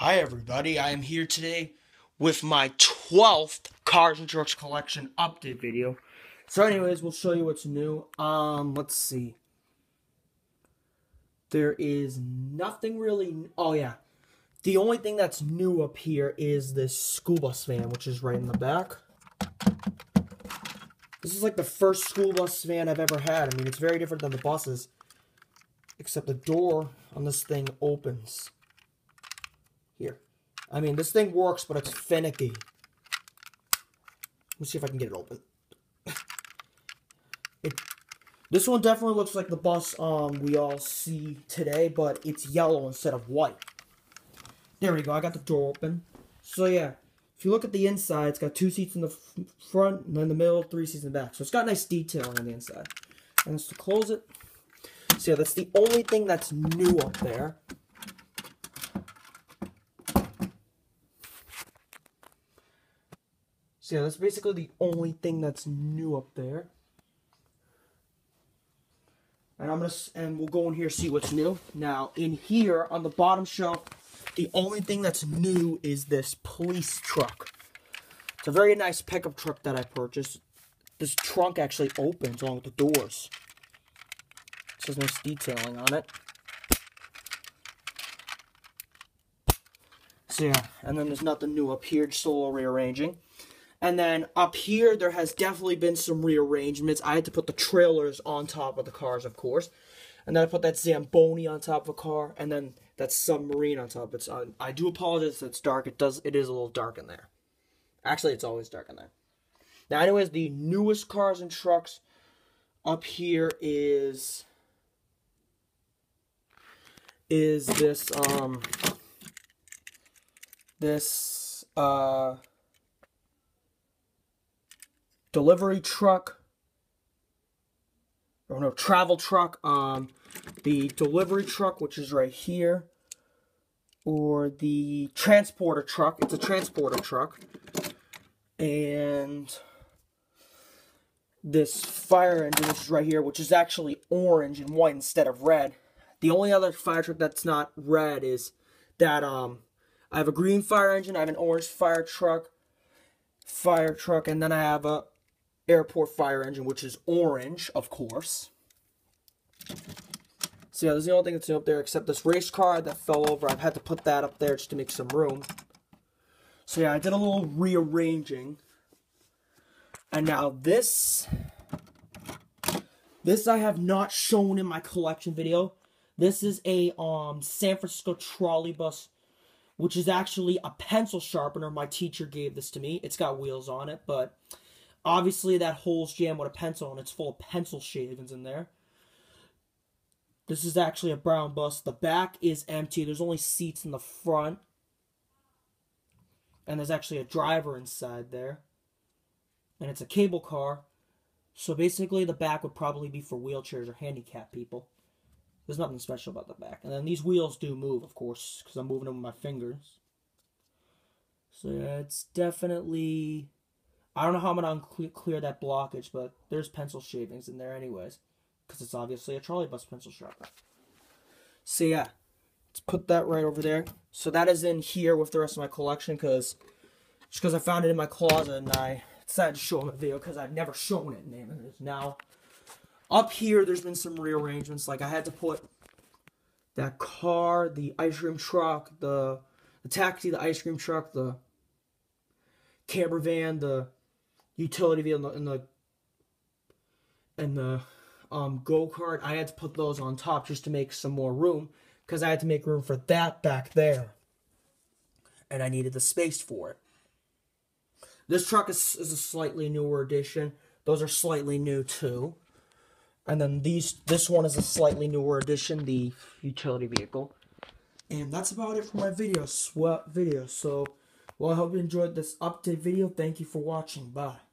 Hi everybody, I am here today with my 12th Cars and Trucks Collection update video. So anyways, we'll show you what's new. Um, let's see. There is nothing really, oh yeah. The only thing that's new up here is this school bus van, which is right in the back. This is like the first school bus van I've ever had. I mean, it's very different than the buses. Except the door on this thing opens. Here. I mean, this thing works, but it's finicky. Let me see if I can get it open. it, this one definitely looks like the bus um, we all see today, but it's yellow instead of white. There we go. I got the door open. So, yeah. If you look at the inside, it's got two seats in the front, and in the middle, three seats in the back. So, it's got nice detailing on the inside. And to close it. So, yeah, that's the only thing that's new up there. So yeah, that's basically the only thing that's new up there. And I'm gonna and we'll go in here see what's new. Now in here on the bottom shelf, the only thing that's new is this police truck. It's a very nice pickup truck that I purchased. This trunk actually opens along with the doors. It has nice detailing on it. So yeah, and then there's nothing new up here, just a little rearranging. And then up here, there has definitely been some rearrangements. I had to put the trailers on top of the cars, of course. And then I put that Zamboni on top of a car, and then that submarine on top. It's uh, I do apologize it's dark. It does it is a little dark in there. Actually, it's always dark in there. Now, anyways, the newest cars and trucks up here is is this um this uh delivery truck or no travel truck um the delivery truck which is right here or the transporter truck. It's a transporter truck. And this fire engine which is right here which is actually orange and white instead of red. The only other fire truck that's not red is that um I have a green fire engine I have an orange fire truck fire truck and then I have a airport fire engine, which is orange, of course. So yeah, there's the only thing that's new up there except this race car that fell over. I've had to put that up there just to make some room. So yeah, I did a little rearranging. And now this, this I have not shown in my collection video. This is a um San Francisco trolley bus, which is actually a pencil sharpener. My teacher gave this to me. It's got wheels on it, but Obviously, that hole's jammed with a pencil, and it's full of pencil shavings in there. This is actually a brown bus. The back is empty. There's only seats in the front. And there's actually a driver inside there. And it's a cable car. So basically, the back would probably be for wheelchairs or handicapped people. There's nothing special about the back. And then these wheels do move, of course, because I'm moving them with my fingers. So yeah, it's definitely I don't know how I'm going to clear that blockage, but there's pencil shavings in there anyways. Because it's obviously a trolley bus pencil sharpener. So yeah, let's put that right over there. So that is in here with the rest of my collection because just because I found it in my closet and I decided to show them a video because I've never shown it. Is now. Up here, there's been some rearrangements. Like I had to put that car, the ice cream truck, the the taxi, the ice cream truck, the camper van, the utility vehicle and the and the um, go kart. I had to put those on top just to make some more room because I had to make room for that back there, and I needed the space for it. This truck is, is a slightly newer edition. Those are slightly new too. And then these this one is a slightly newer edition, the utility vehicle. And that's about it for my video, sweat video. So, well, I hope you enjoyed this update video. Thank you for watching. Bye.